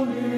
Hallelujah.